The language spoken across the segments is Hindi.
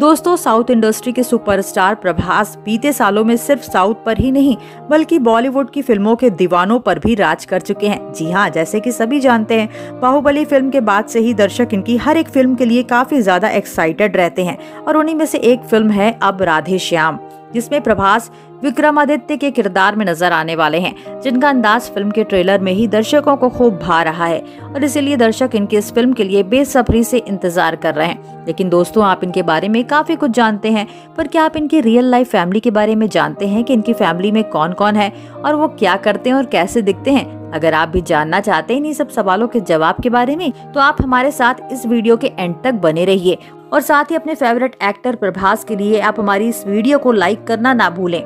दोस्तों, साउथ इंडस्ट्री के सुपरस्टार प्रभास बीते सालों में सिर्फ़ साउथ पर ही नहीं, बल्कि बॉलीवुड की फ़िल्मों के दीवानों पर भी राज कर चुके हैं। जी हाँ जैसे कि सभी जानते हैं, बाहुबली फ़िल्म के बाद से ही दर्शक इनकी हर एक फ़िल्म के लिए काफ़ी ज़्यादा एक्साइटेड रहते हैं, और उन्हीं में से एक फ़िल्म है अब राधे श्याम। जिसमें प्रभास विक्रमादित्य के किरदार में नज़र आने वाले हैं, जिनका अंदाज फ़िल्म के ट्रेलर में ही दर्शकों को खूब भा रहा है। और इसीलिए दर्शक इनके इस फ़िल्म के लिए बेसब्री से इंतज़ार कर रहे हैं। लेकिन दोस्तों, आप इनके बारे में काफ़ी कुछ जानते हैं, पर क्या आप इनकी रियल लाइफ फैमिली के बारे में जानते हैं कि इनकी फैमिली में कौन कौन है और वो क्या करते हैं और कैसे दिखते हैं? अगर आप भी जानना चाहते हैं इन सब सवालों के जवाब के बारे में तो आप हमारे साथ इस वीडियो के एंड तक बने रहिए। और साथ ही अपने फेवरेट एक्टर प्रभास के लिए आप हमारी इस वीडियो को लाइक करना ना भूलें।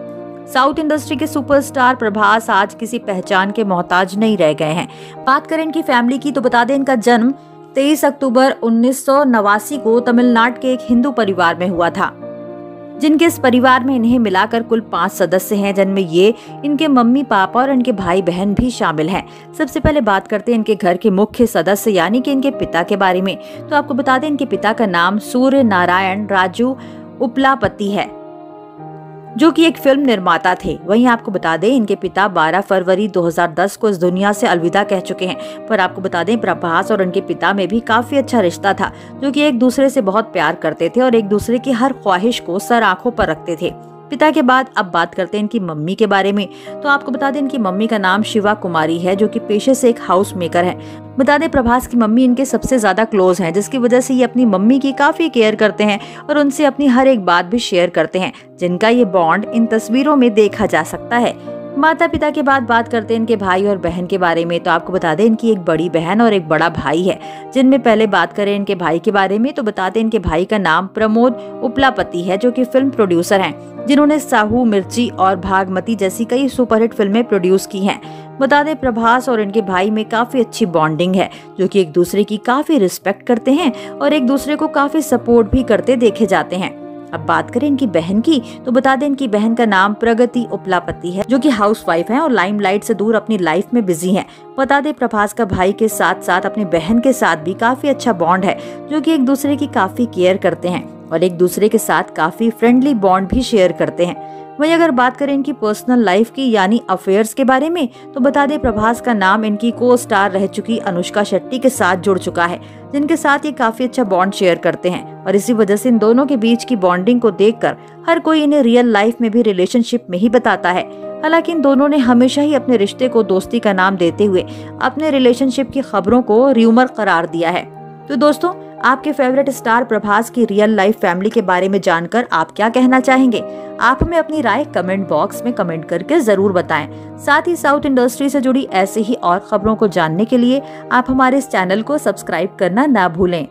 साउथ इंडस्ट्री के सुपरस्टार प्रभास आज किसी पहचान के मोहताज नहीं रह गए हैं। बात करें इनकी फैमिली की तो बता दें इनका जन्म 23 अक्टूबर उन्नीस सौ नवासी को तमिलनाडु के एक हिंदू परिवार में हुआ था। जिनके इस परिवार में इन्हें मिलाकर कुल पाँच सदस्य हैं, जिनमें ये इनके मम्मी पापा और इनके भाई बहन भी शामिल हैं। सबसे पहले बात करते हैं इनके घर के मुख्य सदस्य, यानी कि इनके पिता के बारे में। तो आपको बता दें, इनके पिता का नाम सूर्य नारायण राजू उपलापति है। जो कि एक फ़िल्म निर्माता थे। वहीं आपको बता दें, इनके पिता 12 फरवरी 2010 को इस दुनिया से अलविदा कह चुके हैं। पर आपको बता दें, प्रभास और उनके पिता में भी काफ़ी अच्छा रिश्ता था, जो कि एक दूसरे से बहुत प्यार करते थे और एक दूसरे की हर ख्वाहिश को सर आँखों पर रखते थे। पिता के बाद अब बात करते हैं इनकी मम्मी के बारे में। तो आपको बता दें, इनकी मम्मी का नाम शिवा कुमारी है, जो कि पेशे से एक हाउस मेकर है। बता दें, प्रभास की मम्मी इनके सबसे ज़्यादा क्लोज हैं, जिसकी वजह से ये अपनी मम्मी की काफ़ी केयर करते हैं और उनसे अपनी हर एक बात भी शेयर करते हैं, जिनका ये बॉन्ड इन तस्वीरों में देखा जा सकता है। माता पिता के बाद बात करते हैं इनके भाई और बहन के बारे में। तो आपको बता दें, इनकी एक बड़ी बहन और एक बड़ा भाई है, जिनमें पहले बात करें इनके भाई के बारे में तो बता दें इनके भाई का नाम प्रमोद उपलापति है, जो कि फ़िल्म प्रोड्यूसर हैं, जिन्होंने साहू, मिर्ची और भागमती जैसी कई सुपरहिट फ़िल्में प्रोड्यूस की हैं। बता दें, प्रभास और इनके भाई में काफ़ी अच्छी बॉन्डिंग है, जो कि एक दूसरे की काफ़ी रिस्पेक्ट करते हैं और एक दूसरे को काफ़ी सपोर्ट भी करते देखे जाते हैं। अब बात करें इनकी बहन की तो बता दें इनकी बहन का नाम प्रगति उपलापति है, जो कि हाउस वाइफ है और लाइमलाइट से दूर अपनी लाइफ में बिज़ी हैं। बता दें प्रभास का भाई के साथ साथ अपनी बहन के साथ भी काफ़ी अच्छा बॉन्ड है, जो कि एक दूसरे की काफ़ी केयर करते हैं। और एक दूसरे के साथ काफ़ी फ्रेंडली बॉन्ड भी शेयर करते हैं। वहीं अगर बात करें इनकी पर्सनल लाइफ की, यानी अफेयर्स के बारे में तो बता दें प्रभास का नाम इनकी को स्टार रह चुकी अनुष्का शेट्टी के साथ जुड़ चुका है, जिनके साथ ये काफ़ी अच्छा बॉन्ड शेयर करते हैं। और इसी वजह से इन दोनों के बीच की बॉन्डिंग को देखकर हर कोई इन्हें रियल लाइफ में भी रिलेशनशिप में ही बताता है। हालाँकि इन दोनों ने हमेशा ही अपने रिश्ते को दोस्ती का नाम देते हुए अपने रिलेशनशिप की खबरों को र्यूमर करार दिया है। तो दोस्तों आपके फेवरेट स्टार प्रभास की रियल लाइफ फैमिली के बारे में जानकर आप क्या कहना चाहेंगे? आप हमें अपनी राय कमेंट बॉक्स में कमेंट करके ज़रूर बताएँ। साथ ही साउथ इंडस्ट्री से जुड़ी ऐसी ही और खबरों को जानने के लिए आप हमारे इस चैनल को सब्सक्राइब करना ना भूलें।